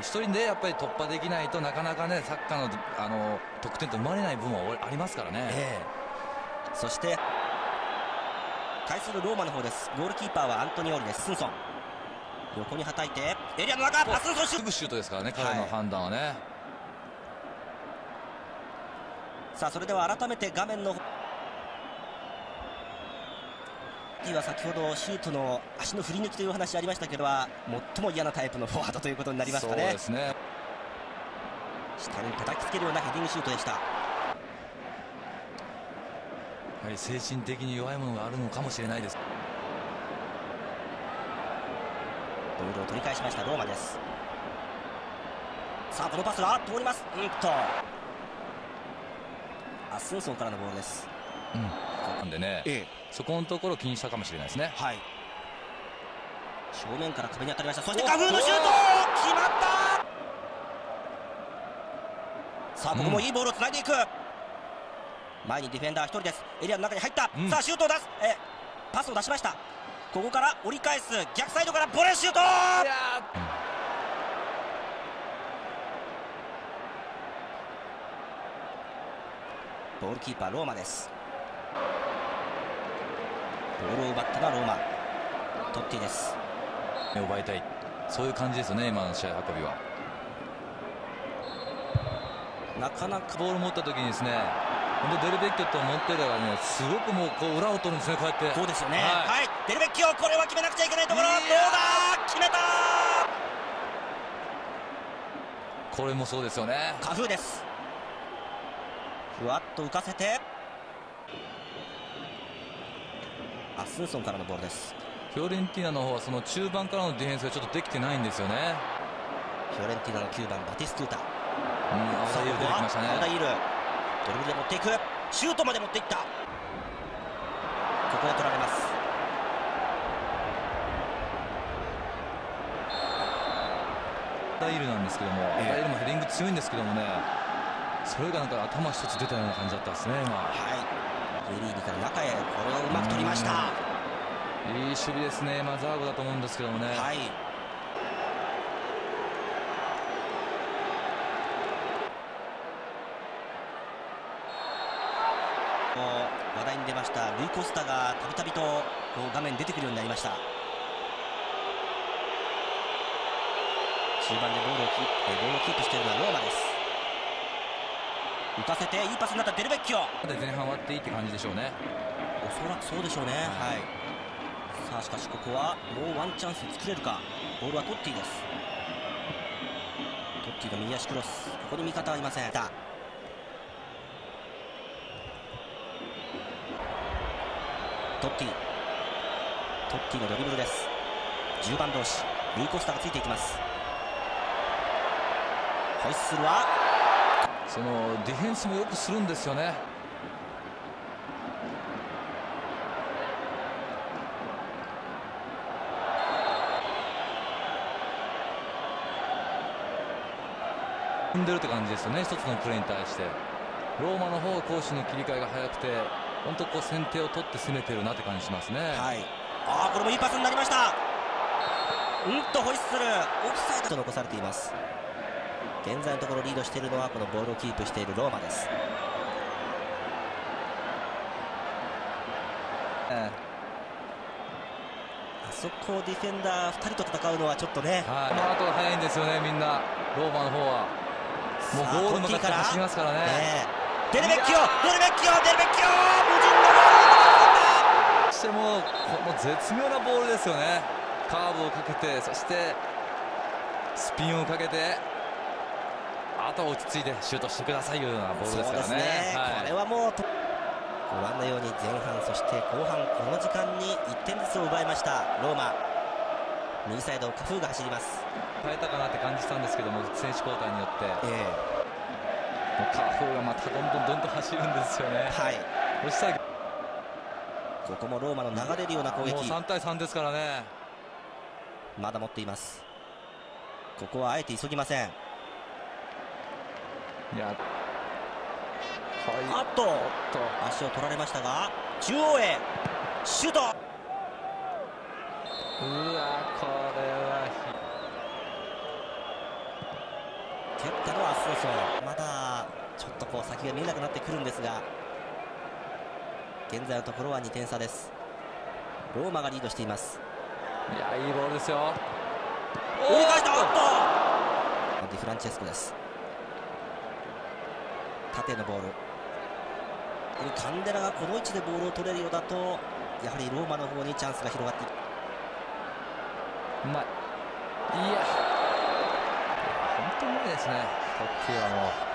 一人でやっぱり突破できないとなかなかねサッカーのあの得点って生まれない部分はありますからね、えー、そして対するローマの方です。ゴールキーパーはアントニオーリです。スンソン。横にはたいてエリアの中パスンソンすぐシュートですからね彼の判断はね、はい、さあそれでは改めて画面のは先ほどシュートの足の振り抜きという話ありましたけどは最も嫌なタイプのフォワードということになりますかね。そうですね。下に叩きつけるようなヘディングシュートでした。やはり精神的に弱いものがあるのかもしれないです。ボールを取り返しましたローマです。さあこのパスは通ります。うんと。アスンソンからのボールですうん。なんでね、ええ、そこのところ気にしたかもしれないですね。はい。正面から壁に当たりました。そしてカフーのシュート。決まった。さあここもいいボールをつないでいく、うん、前にディフェンダー1人です。エリアの中に入った、うん、さあシュートを出す。えパスを出しました。ここから折り返す。逆サイドからボレーシュート。ボールキーパーローマですボールを奪ったのはローマトッティです。奪いたい。そういう感じですよね今の試合運びは。なかなかボール持った時にですね本当デルベッキョとねすごくもうこう裏を取るんですねこうやって。そうですよね。はい、はい、デルベッキョこれは決めなくちゃいけないところ。どうだ決めたこれもそうですよね。カフーです。ふわっと浮かせてアスンソンからのボールです。フィオレンティーナの方はその中盤からのディフェンスがちょっとできてないんですよね。フィオレンティーナの9番バティストゥータ。うんアダイル出てきましたね。アダイルドリブルで持っていく。シュートまで持っていった。ここで取られます。アダイルなんですけども、えー、アダイルもヘディング強いんですけどもね。それがなんか頭一つ出たような感じだったですね今。はいベリーニから中へこれをうまく取りました。いい守備ですね。マザーゴだと思うんですけどもね。はい。話題に出ましたルイ・コスタがたびたびとこう画面に出てくるようになりました。中盤でボールをキボールをキープしているのはローマです浮かせていいパスになったデルベッキョで前半終わっていいって感じでしょうね。おそらくそうでしょうね、はい、さあしかしここはもうワンチャンス作れるか。ボールはトッティです。トッティの右足クロス。ここに味方はいません。トッティ。トッティのドリブルです。10番同士。ルイ・コスタがついていきます。ホイッスルはそのディフェンスもよくするんですよね。踏んでるって感じですよね、一つのプレーに対して。ローマの方攻守の切り替えが早くて、本当こう先手を取って攻めてるなって感じしますね。はい。ああ、これもいいパスになりました。うんとホイッスル、オフサイドと残されています。現在のところリードしているのはこのボールをキープしているローマです。あそこディフェンダー2人と戦うのはちょっとね、はい、この後が早いんですよね、みんな、ローマの方は。もうゴール向かって走りますからね。ねデルベッキオ、デルベッキオ、デルベッキオ、無人のゴールしてもこの絶妙なボールですよね。カーブをかけて、そしてスピンをかけて、あとは落ち着いてシュートしてくださいようなボールですからね、ね。はい、これはもうご覧のように前半そして後半この時間に1点ずつを奪いましたローマ。右サイドカフーが走ります。変えたかなって感じたんですけども選手交代によって、えー、カフーがまたどんどんどんどん走るんですよね。はい。そしたらここもローマの流れるような攻撃。もう3対3ですからね。まだ持っています。ここはあえて急ぎませんいやはいあっと。足を取られましたが中央へ。シュート。うわこれは蹴ったのはアスソソまだちょっとこう先が見えなくなってくるんですが現在のところは2点差です。ローマがリードしています。いやいいボールですよ。折り返した。おっと。ディフランチェスコです縦のボール。これカンデラがこの位置でボールを取れるようだとやはりローマの方にチャンスが広がっているうまいいや本当にうまいですね。トッティはもう